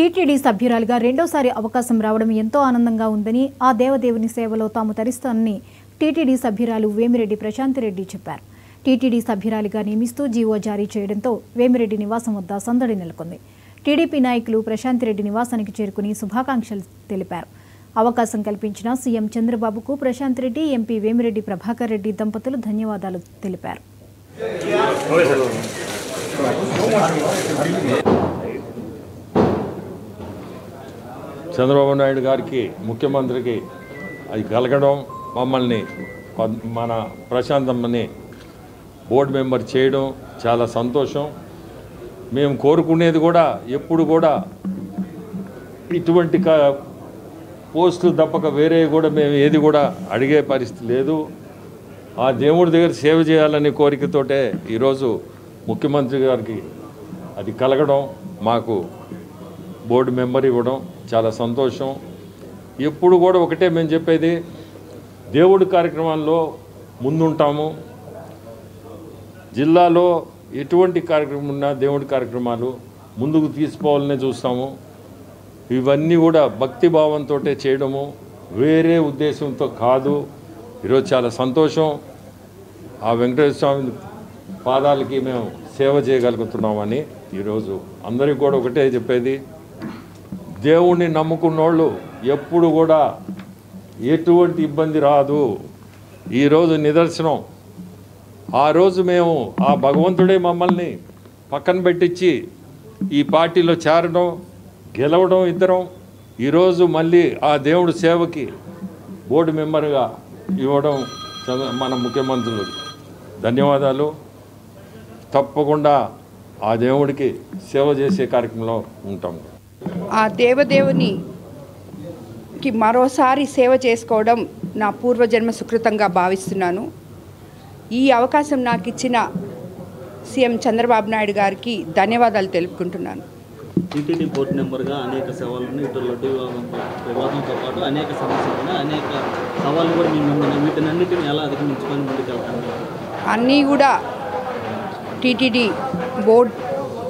TTD సభ్యురాలిగా రెండోసారి అవకాశం రావడం ఎంతో ఆనందంగా ఉందని ఆ దేవదేవుని సేవలో తాము తరిస్తానని టీటీడీ సభ్యురాలు వేమిరెడ్డి ప్రశాంతిరెడ్డి చెప్పారు. టీటీడీ సభ్యురాలిగా నియమిస్తూ జీవో జారీ చేయడంతో వేమిరెడ్డి నివాసం వద్ద సందడి నెలకొంది. టీడీపీ నాయకులు ప్రశాంతిరెడ్డి నివాసానికి చేరుకుని శుభాకాంక్షలు తెలిపారు. అవకాశం కల్పించిన సీఎం చంద్రబాబుకు ప్రశాంత్ రెడ్డి ఎంపీ వేమిరెడ్డి ప్రభాకర్ రెడ్డి దంపతులు ధన్యవాదాలు తెలిపారు. చంద్రబాబు నాయుడు గారికి ముఖ్యమంత్రికి అది కలగడం మమ్మల్ని మన ప్రశాంతమ్మని బోర్డు మెంబర్ చేయడం చాలా సంతోషం. మేము కోరుకునేది కూడా ఎప్పుడు కూడా ఇటువంటి పోస్టులు తప్పక వేరే కూడా మేము ఏది కూడా అడిగే పరిస్థితి లేదు. ఆ దేవుడి దగ్గర సేవ చేయాలనే కోరికతోటే ఈరోజు ముఖ్యమంత్రి గారికి అది కలగడం మాకు బోర్డు మెంబర్ ఇవ్వడం చాలా సంతోషం. ఎప్పుడు కూడా ఒకటే మేము చెప్పేది దేవుడి కార్యక్రమాల్లో ముందుంటాము. జిల్లాలో ఎటువంటి కార్యక్రమం ఉన్నా దేవుడి కార్యక్రమాలు ముందుకు తీసుకోవాలనే చూస్తాము. ఇవన్నీ కూడా భక్తిభావంతో చేయడము వేరే ఉద్దేశంతో కాదు. ఈరోజు చాలా సంతోషం. ఆ వెంకటేశ్వర స్వామి పాదాలకి మేము సేవ చేయగలుగుతున్నామని ఈరోజు అందరికీ కూడా ఒకటే చెప్పేది. దేవుణ్ణి నమ్ముకున్నోళ్ళు ఎప్పుడు కూడా ఎటువంటి ఇబ్బంది రాదు. ఈరోజు నిదర్శనం. ఆ రోజు మేము ఆ భగవంతుడే మమ్మల్ని పక్కన పెట్టించి ఈ పార్టీలో చేరడం గెలవడం ఇద్దరం ఈరోజు మళ్ళీ ఆ దేవుడి సేవకి బోర్డు మెంబర్గా ఇవ్వడం మన ముఖ్యమంత్రులు. ధన్యవాదాలు. తప్పకుండా ఆ దేవుడికి సేవ చేసే కార్యక్రమంలో ఉంటాం. ఆ దేవదేవునికి మరోసారి సేవ చేసుకోవడం నా పూర్వజన్మ సుకృతంగా భావిస్తున్నాను. ఈ అవకాశం నాకు ఇచ్చిన సీఎం చంద్రబాబు నాయుడు గారికి ధన్యవాదాలు తెలుపుకుంటున్నాను. టీటీడీ బోర్డు మెంబర్గా అనేక సవాళ్ళను ఇటు లడ్డు వివాదం వివాదంతో పాటు అనేక సమస్యలు అనేక సవాళ్ళు కూడా వీటినన్నిటిని ఎలా అధిగమించుకొని ముందుకెళ్తాను? అన్నీ కూడా టీటీడీ బోర్డ్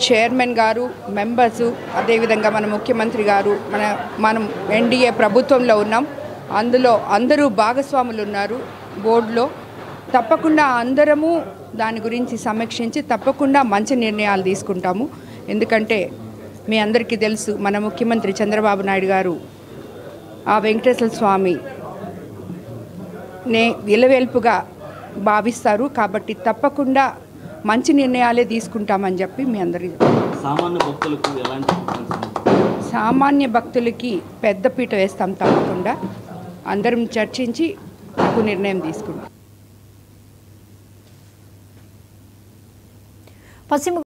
చైర్మన్ గారు మెంబర్సు అదేవిధంగా మన ముఖ్యమంత్రి గారు మన మనం ఎన్డీఏ ప్రభుత్వంలో ఉన్నాం. అందులో అందరూ భాగస్వాములు ఉన్నారు బోర్డులో. తప్పకుండా అందరము దాని గురించి సమీక్షించి తప్పకుండా మంచి నిర్ణయాలు తీసుకుంటాము. ఎందుకంటే మీ అందరికీ తెలుసు మన ముఖ్యమంత్రి చంద్రబాబు నాయుడు గారు ఆ వెంకటేశ్వర స్వామి నే విలవేల్పుగా భావిస్తారు. కాబట్టి తప్పకుండా మంచి నిర్ణయాలే తీసుకుంటామని చెప్పి మీ అందరికీ సామాన్య భక్తులకు ఎలాంటి? సామాన్య భక్తులకి పెద్దపీట వేస్తాం తప్పకుండా. అందరం చర్చించి ఒక నిర్ణయం తీసుకుంటాం. పశ్చిమ